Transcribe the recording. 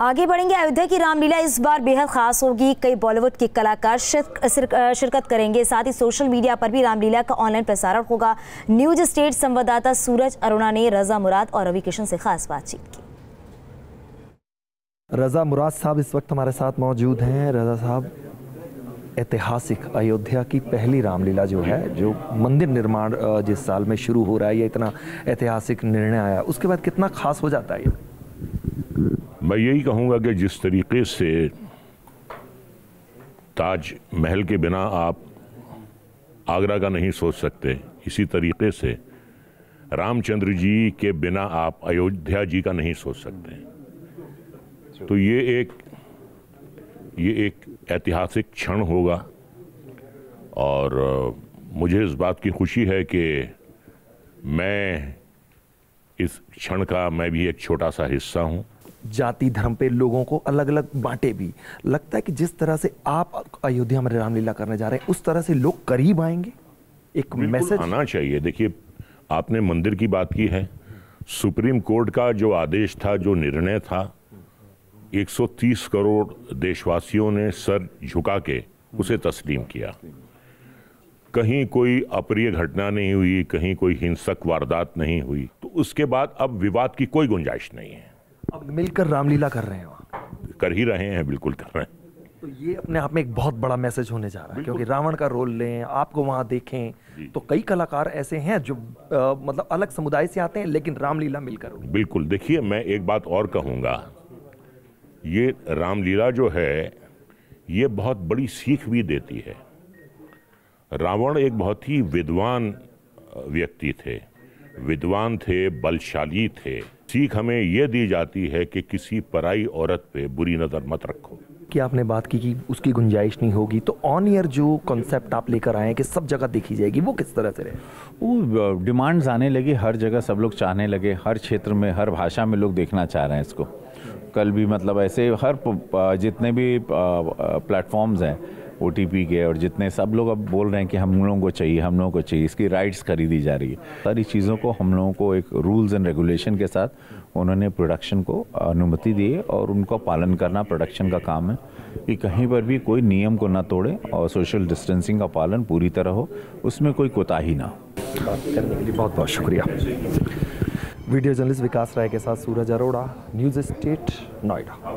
आगे बढ़ेंगे अयोध्या की रामलीला। इस बार बेहद खास होगी। कई बॉलीवुड के कलाकार शिरकत करेंगे। साथ ही सोशल मीडिया पर भी रामलीला का ऑनलाइन प्रसारण होगा। न्यूज़ स्टेट संवाददाता सूरज अरोड़ा ने रजा मुराद और रवि किशन से खास बातचीत की। रजा मुराद साहब इस वक्त हमारे साथ मौजूद हैं। रजा साहब, ऐतिहासिक अयोध्या की पहली रामलीला जो है, जो मंदिर निर्माण जिस साल में शुरू हो रहा है, ये इतना ऐतिहासिक निर्णय आया। उसके बाद कितना खास हो जाता है ये? मैं यही कहूँगा कि जिस तरीके से ताज महल के बिना आप आगरा का नहीं सोच सकते, इसी तरीके से रामचंद्र जी के बिना आप अयोध्या जी का नहीं सोच सकते। तो ये एक ये एक ऐतिहासिक क्षण होगा और मुझे इस बात की खुशी है कि मैं इस क्षण का, मैं भी एक छोटा सा हिस्सा हूँ। जाति धर्म पे लोगों को अलग अलग बांटे भी। लगता है कि जिस तरह से आप अयोध्या में रामलीला करने जा रहे हैं उस तरह से लोग करीब आएँगे? एक मैसेज आना चाहिए। देखिए आपने मंदिर की बात की है। सुप्रीम कोर्ट का जो आदेश था जो निर्णय था 130 करोड़ देशवासियों ने सर झुका के उसे तस्लीम किया। कहीं कोई अप्रिय घटना नहीं हुई कहीं कोई हिंसक वारदात नहीं हुई। तो उसके बाद अब विवाद की कोई गुंजाइश नहीं है। अब मिलकर रामलीला कर रहे हैं वहाँ। कर ही रहे हैं बिल्कुल कर रहे हैं। तो ये अपने आप में एक बहुत बड़ा मैसेज होने जा रहा है क्योंकि रावण का रोल लें आपको वहाँ देखें तो कई कलाकार ऐसे हैं जो आ, मतलब अलग समुदाय से आते हैं लेकिन रामलीला मिलकर बिल्कुल देखिए मैं एक बात और कहूँगा। ये रामलीला जो है ये बहुत बड़ी सीख भी देती है। रावण एक बहुत ही विद्वान व्यक्ति थे। विद्वान थे बलशाली थे। सीख हमें यह दी जाती है कि किसी पराई औरत पे बुरी नज़र मत रखो। कि आपने बात की कि उसकी गुंजाइश नहीं होगी तो ऑन ईयर जो कॉन्सेप्ट आप लेकर आए हैं कि सब जगह देखी जाएगी वो किस तरह से रहे? वो डिमांड्स आने लगी हर जगह सब लोग चाहने लगे हर क्षेत्र में हर भाषा में लोग देखना चाह रहे हैं इसको। कल भी मतलब ऐसे हर जितने भी प्लेटफॉर्म्स हैं ओ के और जितने सब लोग अब बोल रहे हैं कि हम लोगों को चाहिए, हम लोगों को चाहिए, इसकी राइट्स खरीदी जा रही है। सारी चीज़ों को हम लोगों को एक रूल्स एंड रेगुलेशन के साथ उन्होंने प्रोडक्शन को अनुमति दी और उनको पालन करना प्रोडक्शन का काम है कि कहीं पर भी कोई नियम को ना तोड़े और सोशल डिस्टेंसिंग का पालन पूरी तरह हो, उसमें कोई कोताही ना हो। करने के लिए बहुत बहुत शुक्रिया। वीडियो जर्नलिस्ट विकास राय के साथ सूरज अरोड़ा, न्यूज़ स्टेट नोएडा।